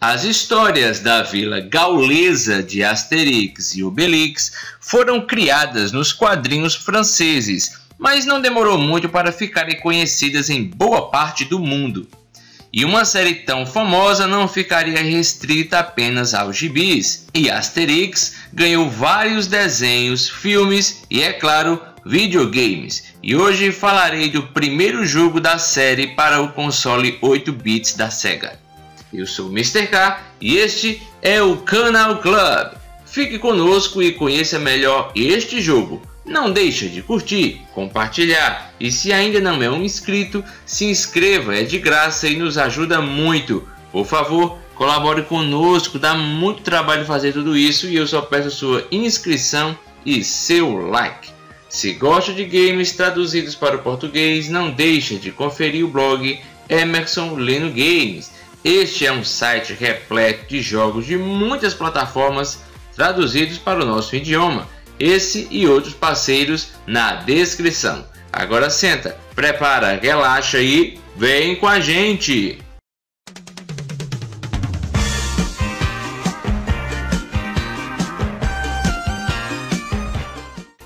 As histórias da vila gaulesa de Asterix e Obelix foram criadas nos quadrinhos franceses, mas não demorou muito para ficarem conhecidas em boa parte do mundo. E uma série tão famosa não ficaria restrita apenas aos gibis, e Asterix ganhou vários desenhos, filmes e, é claro, videogames. E hoje falarei do primeiro jogo da série para o console 8 bits da Sega. Eu sou o Mr. K e este é o Canal Club. Fique conosco e conheça melhor este jogo. Não deixe de curtir, compartilhar e se ainda não é um inscrito, se inscreva, é de graça e nos ajuda muito. Por favor, colabore conosco, dá muito trabalho fazer tudo isso e eu só peço sua inscrição e seu like. Se gosta de games traduzidos para o português, não deixe de conferir o blog Emerson Leno Games este é um site repleto de jogos de muitas plataformas traduzidos para o nosso idioma. Esse e outros parceiros na descrição. Agora senta, prepara, relaxa e vem com a gente!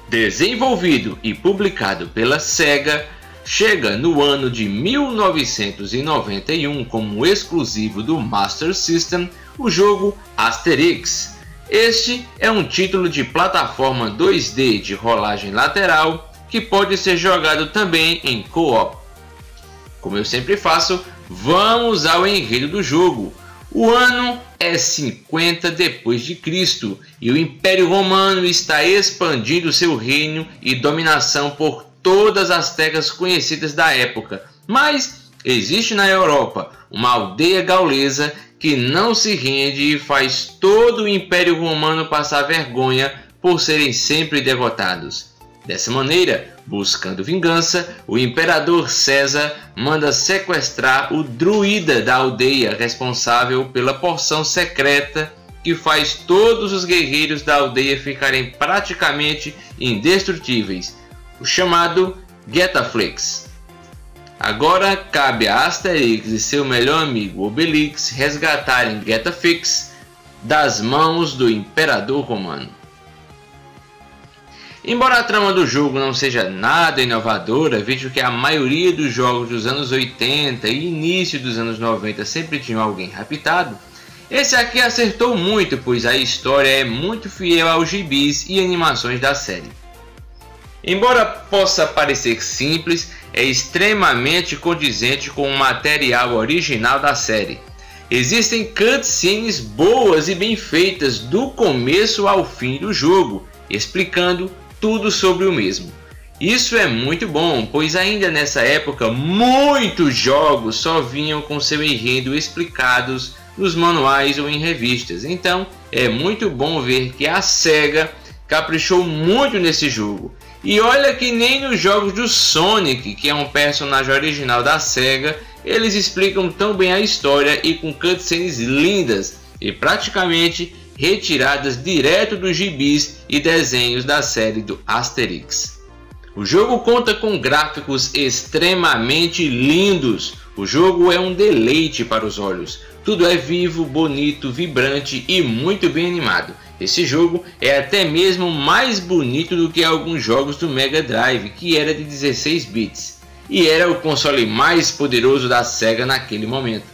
Desenvolvido e publicado pela SEGA, chega no ano de 1991 como exclusivo do Master System o jogo Asterix. Este é um título de plataforma 2D de rolagem lateral que pode ser jogado também em co-op. Como eu sempre faço, vamos ao enredo do jogo. O ano é 50 depois de Cristo e o Império Romano está expandindo seu reino e dominação por todas as terras conhecidas da época, mas existe na Europa uma aldeia gaulesa que não se rende e faz todo o Império Romano passar vergonha por serem sempre derrotados. Dessa maneira, buscando vingança, o imperador César manda sequestrar o druida da aldeia responsável pela porção secreta que faz todos os guerreiros da aldeia ficarem praticamente indestrutíveis o chamado Getaflix. Agora cabe a Asterix e seu melhor amigo Obelix resgatarem Getafix das mãos do Imperador Romano. Embora a trama do jogo não seja nada inovadora, visto que a maioria dos jogos dos anos 80 e início dos anos 90 sempre tinham alguém raptado, esse aqui acertou muito, pois a história é muito fiel aos gibis e animações da série. Embora possa parecer simples, é extremamente condizente com o material original da série. Existem cutscenes boas e bem feitas do começo ao fim do jogo, explicando tudo sobre o mesmo. Isso é muito bom, pois ainda nessa época muitos jogos só vinham com seu enredo explicados nos manuais ou em revistas. Então é muito bom ver que a SEGA caprichou muito nesse jogo e olha que nem nos jogos do Sonic, que é um personagem original da SEGA, eles explicam tão bem a história e com cutscenes lindas e praticamente retiradas direto dos gibis e desenhos da série do Asterix. O jogo conta com gráficos extremamente lindos. O jogo é um deleite para os olhos. Tudo é vivo, bonito, vibrante e muito bem animado. Esse jogo é até mesmo mais bonito do que alguns jogos do Mega Drive, que era de 16 bits, e era o console mais poderoso da Sega naquele momento.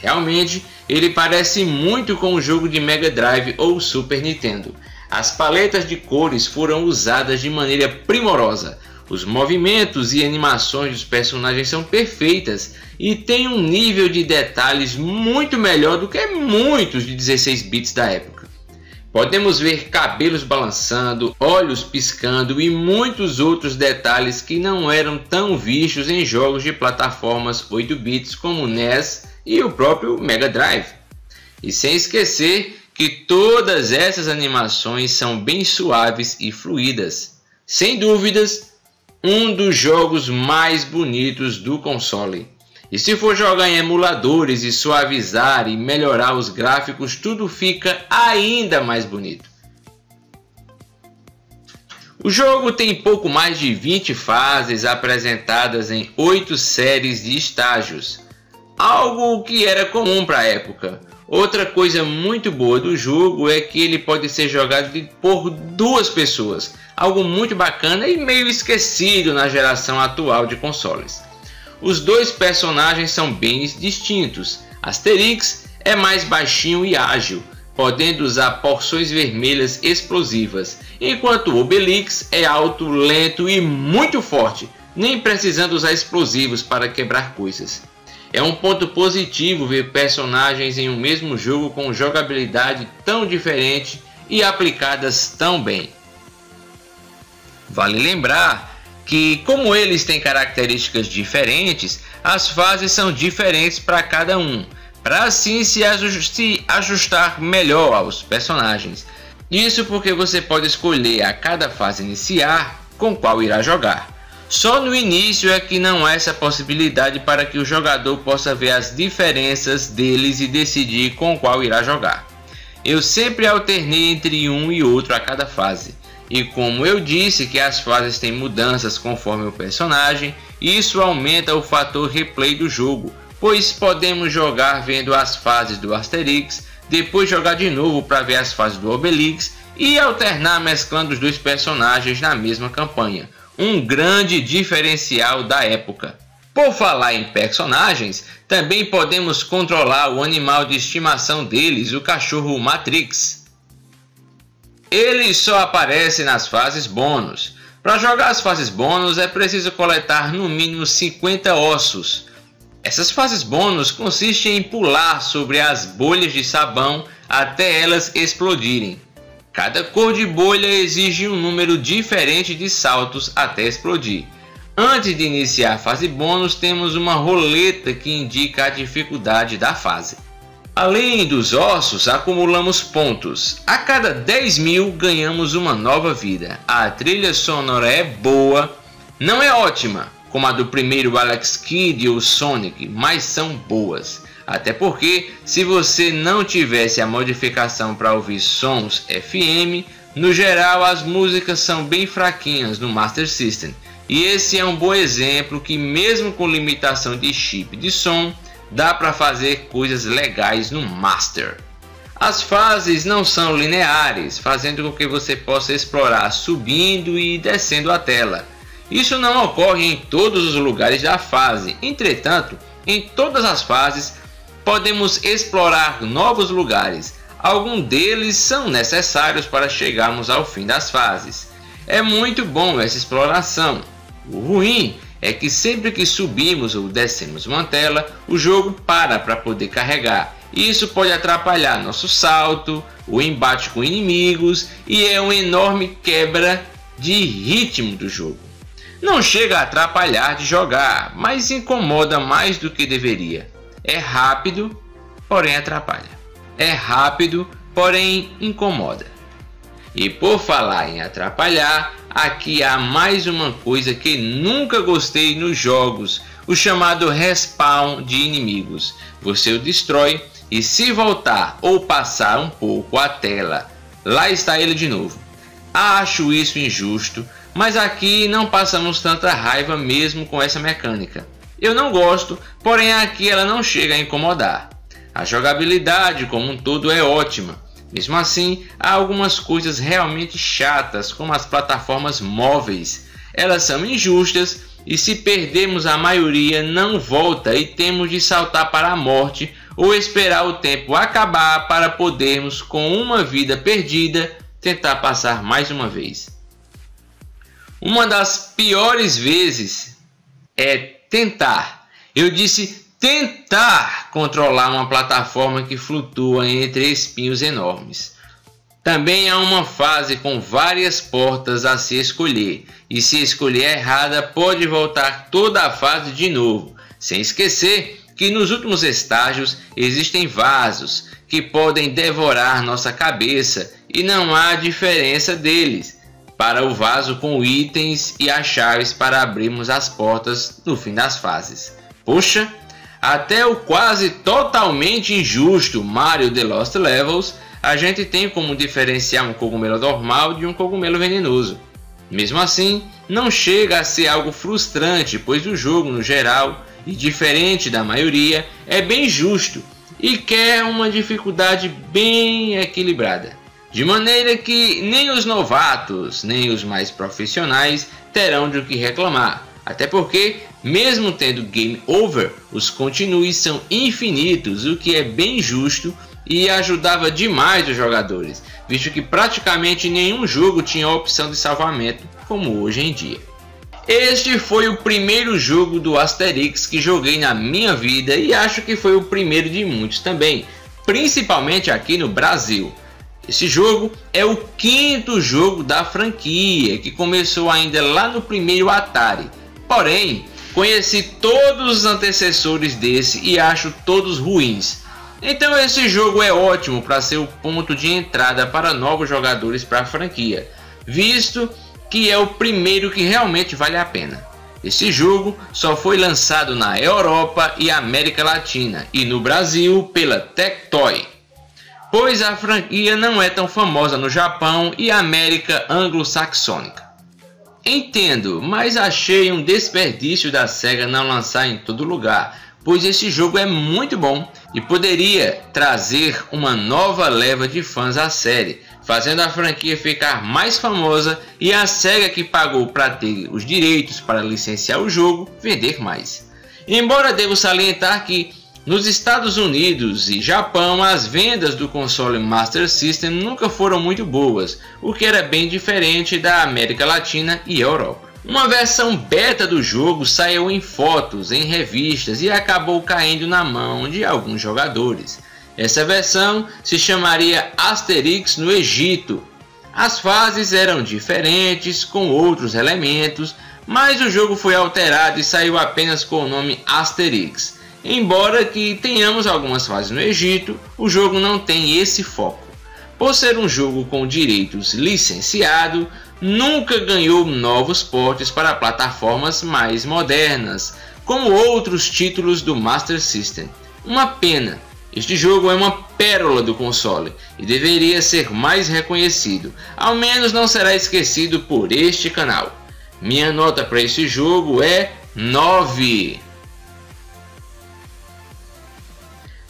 Realmente, ele parece muito com o jogo de Mega Drive ou Super Nintendo. As paletas de cores foram usadas de maneira primorosa. Os movimentos e animações dos personagens são perfeitas e tem um nível de detalhes muito melhor do que muitos de 16 bits da época. Podemos ver cabelos balançando, olhos piscando e muitos outros detalhes que não eram tão vistos em jogos de plataformas 8 bits como NES e o próprio Mega Drive. E sem esquecer que todas essas animações são bem suaves e fluídas. Sem dúvidas, um dos jogos mais bonitos do console. E se for jogar em emuladores e suavizar e melhorar os gráficos, tudo fica ainda mais bonito. O jogo tem pouco mais de 20 fases apresentadas em 8 séries de estágios. algo que era comum para a época. Outra coisa muito boa do jogo é que ele pode ser jogado por duas pessoas, algo muito bacana e meio esquecido na geração atual de consoles. Os dois personagens são bem distintos. Asterix é mais baixinho e ágil, podendo usar porções vermelhas explosivas, enquanto Obelix é alto, lento e muito forte, nem precisando usar explosivos para quebrar coisas. É um ponto positivo ver personagens em um mesmo jogo com jogabilidade tão diferente e aplicadas tão bem. Vale lembrar que, como eles têm características diferentes, as fases são diferentes para cada um, para assim se ajustar melhor aos personagens. Isso porque você pode escolher a cada fase iniciar com qual irá jogar. Só no início é que não há essa possibilidade para que o jogador possa ver as diferenças deles e decidir com qual irá jogar. Eu sempre alternei entre um e outro a cada fase. E como eu disse que as fases têm mudanças conforme o personagem, isso aumenta o fator replay do jogo, pois podemos jogar vendo as fases do Asterix, depois jogar de novo para ver as fases do Obelix e alternar mesclando os dois personagens na mesma campanha um grande diferencial da época. Por falar em personagens, também podemos controlar o animal de estimação deles, o cachorro Matrix. Ele só aparece nas fases bônus. Para jogar as fases bônus é preciso coletar no mínimo 50 ossos. Essas fases bônus consistem em pular sobre as bolhas de sabão até elas explodirem. Cada cor de bolha exige um número diferente de saltos até explodir. Antes de iniciar a fase bônus, temos uma roleta que indica a dificuldade da fase. Além dos ossos, acumulamos pontos. A cada 10 mil ganhamos uma nova vida. A trilha sonora é boa, não é ótima, como a do primeiro Alex Kidd ou Sonic, mas são boas. Até porque, se você não tivesse a modificação para ouvir sons FM, no geral as músicas são bem fraquinhas no Master System. E esse é um bom exemplo que, mesmo com limitação de chip de som, dá para fazer coisas legais no Master. As fases não são lineares, fazendo com que você possa explorar subindo e descendo a tela. Isso não ocorre em todos os lugares da fase, entretanto, em todas as fases podemos explorar novos lugares. Alguns deles são necessários para chegarmos ao fim das fases. É muito bom essa exploração. O ruim é que sempre que subimos ou descemos uma tela, o jogo para para poder carregar. Isso pode atrapalhar nosso salto, o embate com inimigos e é uma enorme quebra de ritmo do jogo. Não chega a atrapalhar de jogar, mas incomoda mais do que deveria. É rápido, porém atrapalha. É rápido, porém incomoda. E por falar em atrapalhar, aqui há mais uma coisa que nunca gostei nos jogos, o chamado respawn de inimigos. Você o destrói e se voltar ou passar um pouco a tela, lá está ele de novo. Acho isso injusto, mas aqui não passamos tanta raiva mesmo com essa mecânica. Eu não gosto, porém aqui ela não chega a incomodar. A jogabilidade como um todo é ótima. Mesmo assim, há algumas coisas realmente chatas, como as plataformas móveis. Elas são injustas e se perdermos a maioria não volta e temos de saltar para a morte ou esperar o tempo acabar para podermos, com uma vida perdida, tentar passar mais uma vez. Uma das piores vezes é tentar. Eu disse tentar controlar uma plataforma que flutua entre espinhos enormes. Também há uma fase com várias portas a se escolher, e se escolher errada, pode voltar toda a fase de novo, sem esquecer que nos últimos estágios existem vasos que podem devorar nossa cabeça e não há diferença deles para o vaso com itens e as chaves para abrirmos as portas no fim das fases. Poxa, até o quase totalmente injusto Mario The Lost Levels, a gente tem como diferenciar um cogumelo normal de um cogumelo venenoso. Mesmo assim, não chega a ser algo frustrante, pois o jogo no geral e diferente da maioria, é bem justo e quer uma dificuldade bem equilibrada. De maneira que nem os novatos, nem os mais profissionais terão de o que reclamar. Até porque, mesmo tendo game over, os continues são infinitos, o que é bem justo e ajudava demais os jogadores, visto que praticamente nenhum jogo tinha a opção de salvamento como hoje em dia. Este foi o primeiro jogo do Asterix que joguei na minha vida e acho que foi o primeiro de muitos também, principalmente aqui no Brasil. Esse jogo é o quinto jogo da franquia, que começou ainda lá no primeiro Atari. Porém, conheci todos os antecessores desse e acho todos ruins. Então esse jogo é ótimo para ser o ponto de entrada para novos jogadores para a franquia, visto que é o primeiro que realmente vale a pena. Esse jogo só foi lançado na Europa e América Latina e no Brasil pela Tectoy, pois a franquia não é tão famosa no Japão e América anglo-saxônica. Entendo, mas achei um desperdício da SEGA não lançar em todo lugar, pois esse jogo é muito bom e poderia trazer uma nova leva de fãs à série, fazendo a franquia ficar mais famosa e a SEGA que pagou para ter os direitos para licenciar o jogo vender mais. Embora devo salientar que nos Estados Unidos e Japão as vendas do console Master System nunca foram muito boas, o que era bem diferente da América Latina e Europa. Uma versão beta do jogo saiu em fotos, em revistas e acabou caindo na mão de alguns jogadores. Essa versão se chamaria Asterix no Egito. As fases eram diferentes, com outros elementos, mas o jogo foi alterado e saiu apenas com o nome Asterix. Embora que tenhamos algumas fases no Egito, o jogo não tem esse foco. Por ser um jogo com direitos licenciado, nunca ganhou novos portes para plataformas mais modernas, como outros títulos do Master System. Uma pena, este jogo é uma pérola do console e deveria ser mais reconhecido, ao menos não será esquecido por este canal. Minha nota para este jogo é 9.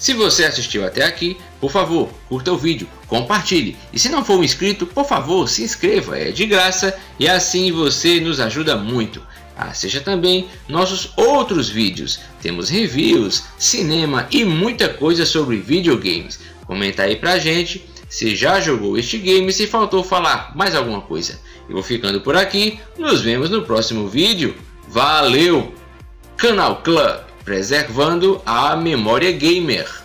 Se você assistiu até aqui, por favor, curta o vídeo, compartilhe e se não for um inscrito, por favor, se inscreva, é de graça e assim você nos ajuda muito. Assista também nossos outros vídeos. Temos reviews, cinema e muita coisa sobre videogames. Comenta aí pra gente se já jogou este game se faltou falar mais alguma coisa. Eu vou ficando por aqui, nos vemos no próximo vídeo. Valeu! Canal Club, preservando a memória gamer.